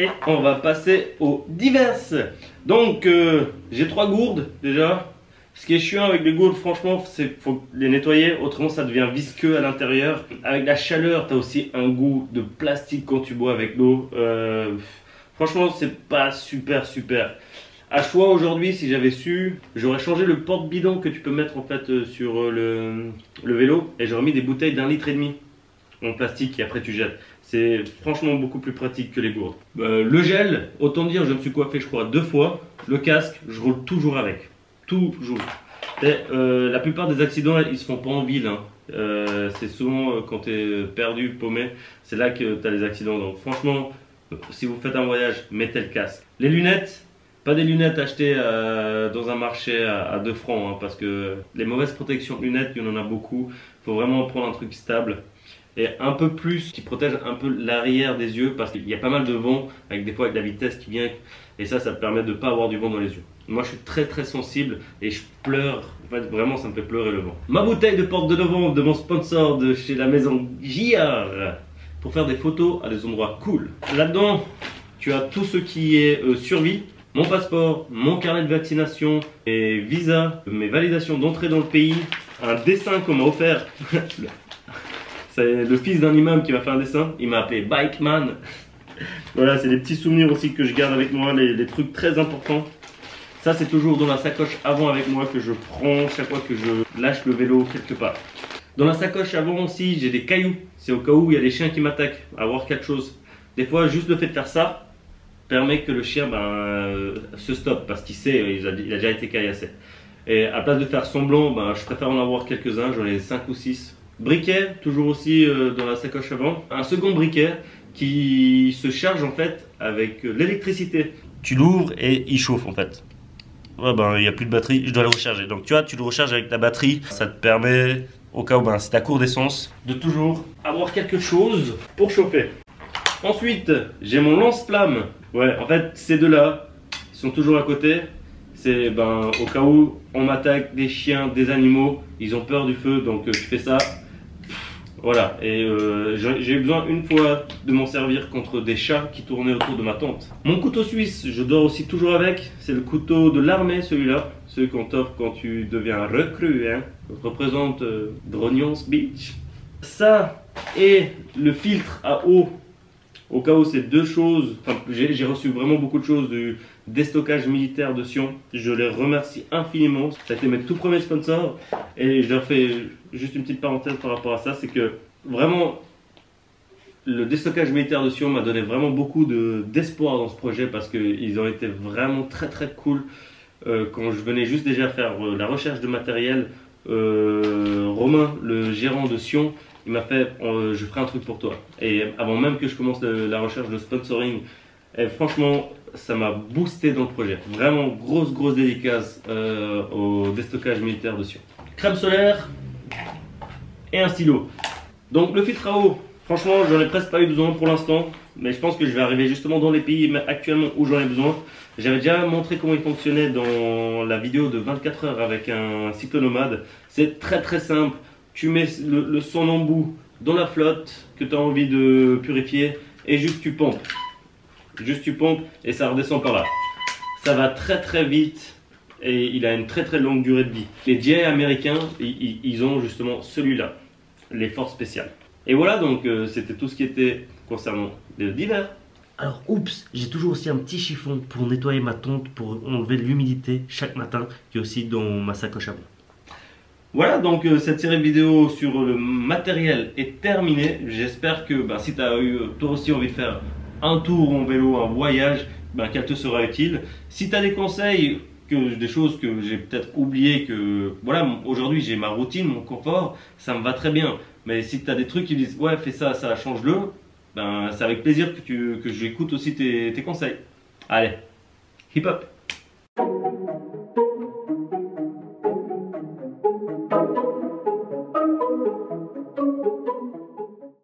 Et on va passer aux diverses. Donc, euh, j'ai trois gourdes déjà. Ce qui est chiant avec les gourdes, franchement, c'est faut les nettoyer, autrement ça devient visqueux à l'intérieur. Avec la chaleur, tu as aussi un goût de plastique quand tu bois avec l'eau. Euh, franchement, c'est pas super super. À choix aujourd'hui, si j'avais su, j'aurais changé le porte-bidon que tu peux mettre en fait euh, sur le, le vélo et j'aurais mis des bouteilles d'un litre et demi en plastique et après tu jettes. C'est franchement beaucoup plus pratique que les gourdes. Euh, le gel, autant dire, je me suis coiffé je crois deux fois. Le casque, je roule toujours avec. Toujours. Et, euh, la plupart des accidents, ils se font pas en ville. hein. Euh, c'est souvent quand tu es perdu, paumé, c'est là que tu as les accidents. Donc franchement, si vous faites un voyage, mettez le casque. Les lunettes, pas des lunettes achetées dans un marché à, à 2 francs, hein, parce que les mauvaises protections lunettes, il y en a beaucoup. Il faut vraiment prendre un truc stable et un peu plus qui protège un peu l'arrière des yeux parce qu'il y a pas mal de vent avec des fois avec la vitesse qui vient et ça ça permet de pas avoir du vent dans les yeux. Moi je suis très très sensible et je pleure, en fait vraiment ça me fait pleurer le vent. Ma bouteille de porte de novembre de mon sponsor de chez la maison JR pour faire des photos à des endroits cool. Là-dedans tu as tout ce qui est euh, survie, mon passeport, mon carnet de vaccination, mes visas, mes validations d'entrée dans le pays, un dessin qu'on m'a offert. Le fils d'un imam qui m'a fait un dessin. Il m'a appelé Bikeman. Voilà, c'est des petits souvenirs aussi que je garde avec moi, les, trucs très importants. Ça, c'est toujours dans la sacoche avant avec moi que je prends chaque fois que je lâche le vélo quelque part. Dans la sacoche avant aussi, j'ai des cailloux. C'est au cas où il y a des chiens qui m'attaquent, avoir quelque chose. Des fois, juste le fait de faire ça permet que le chien ben, euh, se stoppe parce qu'il sait, il a, il a déjà été caillassé. Et à place de faire semblant, ben, je préfère en avoir quelques-uns, j'en ai 5 ou 6. Briquet, toujours aussi euh, dans la sacoche avant. Un second briquet qui se charge en fait avec euh, l'électricité. Tu l'ouvres et il chauffe en fait. Ouais, ben, il n'y a plus de batterie, je dois le recharger. Donc tu vois, tu le recharges avec ta batterie. Ça te permet, au cas où ben, c'est à court d'essence, de toujours avoir quelque chose pour chauffer. Ensuite, j'ai mon lance-flamme. Ouais, en fait, ces deux-là, sont toujours à côté. C'est ben, au cas où on m'attaque des chiens, des animaux, ils ont peur du feu, donc euh, je fais ça. Voilà, et euh, j'ai eu besoin une fois de m'en servir contre des chats qui tournaient autour de ma tente. Mon couteau suisse, je dors aussi toujours avec. C'est le couteau de l'armée, celui-là. Celui qu'on t'offre quand tu deviens recrue. Hein. Représente euh, Beach. Ça et le filtre à eau au cas où ces deux choses, j'ai reçu vraiment beaucoup de choses du déstockage militaire de Sion. Je les remercie infiniment. Ça a été mes tout premiers sponsors. Et je leur fais juste une petite parenthèse par rapport à ça. C'est que vraiment, le déstockage militaire de Sion m'a donné vraiment beaucoup de- d'espoir dans ce projet parce qu'ils ont été vraiment très très cool. Euh, quand je venais juste déjà faire euh, la recherche de matériel, euh, Romain, le gérant de Sion, il m'a fait je ferai un truc pour toi. Et avant même que je commence la recherche de sponsoring, et franchement, ça m'a boosté dans le projet. Vraiment grosse grosse dédicace euh, au déstockage militaire de. Crème solaire et un stylo. Donc le filtre à eau, franchement, j'en ai presque pas eu besoin pour l'instant, mais je pense que je vais arriver justement dans les pays actuellement où j'en ai besoin. J'avais déjà montré comment il fonctionnait dans la vidéo de 24 heures avec un cyclonomade. C'est très très simple. Tu mets le, le son embout dans la flotte que tu as envie de purifier et juste tu pompes. Juste tu pompes et ça redescend par là. Ça va très très vite et il a une très très longue durée de vie. Les JA américains, ils ont justement celui-là, les forces spéciales. Et voilà donc euh, c'était tout ce qui était concernant le divers. Alors, oups, j'ai toujours aussi un petit chiffon pour nettoyer ma tonte, pour enlever l'humidité chaque matin, qui est aussi dans ma sacoche à moi. Voilà, donc euh, cette série vidéo sur le matériel est terminée. J'espère que bah, si tu as eu euh, toi aussi envie de faire un tour en vélo, un voyage, bah, qu'elle te sera utile. Si tu as des conseils, que, des choses que j'ai peut-être oublié, que voilà, aujourd'hui j'ai ma routine, mon confort, ça me va très bien. Mais si tu as des trucs qui disent ouais, fais ça, ça, change-le, ben, c'est avec plaisir que, que j'écoute aussi tes, tes conseils. Allez, hip hop!